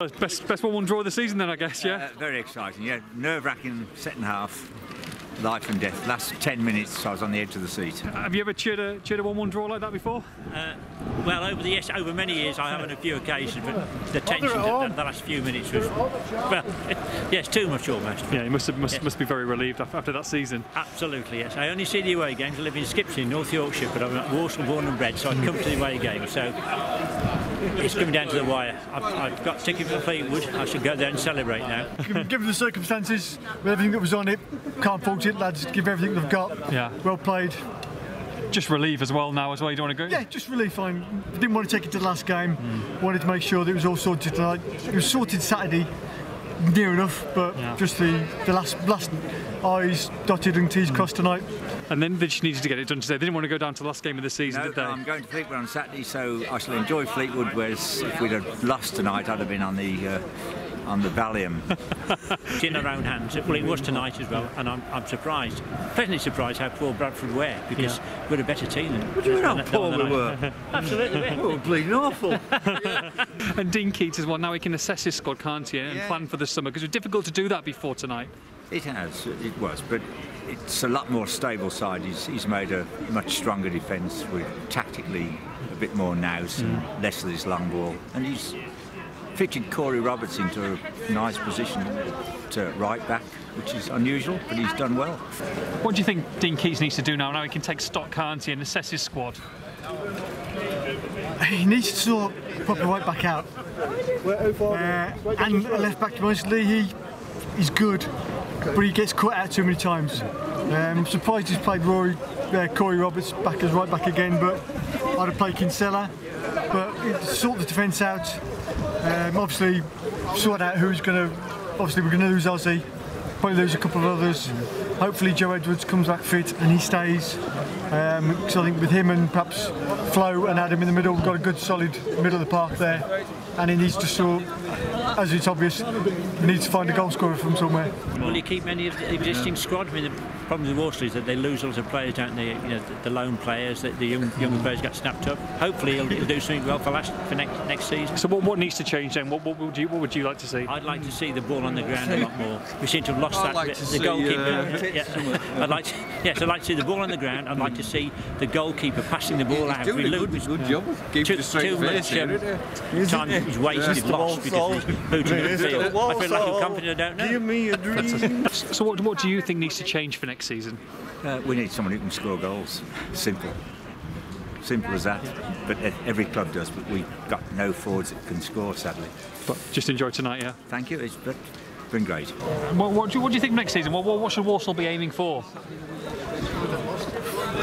Best best one-one draw of the season then, I guess. Yeah. Uh, very exciting. Yeah, nerve-wracking second half. Life and death. Last 10 minutes, I was on the edge of the seat. Have you ever cheered a cheered a one-one draw like that before? Uh, well, over the yes, over many years, I have on a few occasions, but the tension the, the, the last few minutes was well, yes, too much almost. Yeah, you must have, must, yes. must be very relieved after that season. Absolutely, yes. I only see the away games. I live in Skipton, North Yorkshire, but I'm Walsall born and bred, so I come to the away games. So it's coming down to the wire. I've, I've got ticket for Fleetwood. I should go there and celebrate now. Given the circumstances, with everything that was on it, can't fault it, lads. Give everything they've got. Yeah. Well played. Just relief as well now as well. You don't want to go. Yeah, just relief. I Didn't want to take it to the last game. Mm. Wanted to make sure that it was all sorted tonight. It was sorted Saturday near enough, but yeah. just the, the last last I's dotted and T's crossed tonight. And then they just needed to get it done today. They didn't want to go down to the last game of the season, no, did they? I'm going to Fleetwood on Saturday, so I shall enjoy Fleetwood. Whereas if we'd have lost tonight, I'd have been on the. Uh, on the Valium. it's in our own hands. Well, it was tonight as well, and I'm, I'm surprised, pleasantly surprised how poor Bradford were because yeah. we're a better team than. What do you mean how poor we were? Absolutely. we were bleeding awful. and Dean Keates as well. Now he can assess his squad, can't he, and yeah. plan for the summer because it was difficult to do that before tonight. It has, it was, but it's a lot more stable side. He's, he's made a much stronger defence with tactically a bit more nous and mm. less of this long ball. And he's fitted Corey Roberts into a nice position to right back, which is unusual, but he's done well. What do you think Dean Keates needs to do now? Now he can take stock, can't he, and assess his squad? He needs to sort proper right back out. Uh, and left back, mostly, he, he's good but he gets cut out too many times. Um, I'm surprised he's played Rory, uh, Corey Roberts back as right back again, but I'd have played Kinsella. But sort the defence out. Um, obviously, sort out who's going to. Obviously, we're going to lose Ozzy. Probably lose a couple of others. Hopefully, Joe Edwards comes back fit and he stays. Um, because I think with him and perhaps Flo and Adam in the middle, we've got a good solid middle of the park there. And he needs to sort as it's obvious, he needs to find a goal scorer from somewhere. Will you keep many of the existing squad? I mean, the problem with Walsall is that they lose a lot of players, don't they? You know, the, the lone players, the, the young, young players get snapped up. Hopefully, he'll, he'll do something well for last for next next season. So, what, what needs to change then? What, what, would you what would you like to see? I'd like to see the ball on the ground a lot more. We seem to have lost I'd that. Like the see, goalkeeper. Uh, yeah, I'd like to, yes, I'd like to see the ball on the ground. I'd like to see the goalkeeper passing the ball he's out. Doing we a good, good job. Keep too, too much um, time is wasted, lost because he's booting I feel like confident I don't know. Give me a dream. so what, what do you think needs to change for next season? Uh, we need someone who can score goals. Simple. Simple as that. But every club does, but we've got no forwards that can score, sadly. But just enjoy tonight, yeah? Thank you. It's been great. What, what, do, you, what do you think next season? What, what should Walsall be aiming for?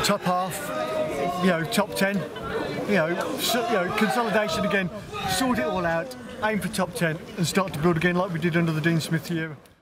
Top half, you know, top 10. You know, so, you know, consolidation again, sort it all out, aim for top 10 and start to build again like we did under the Dean Smith year.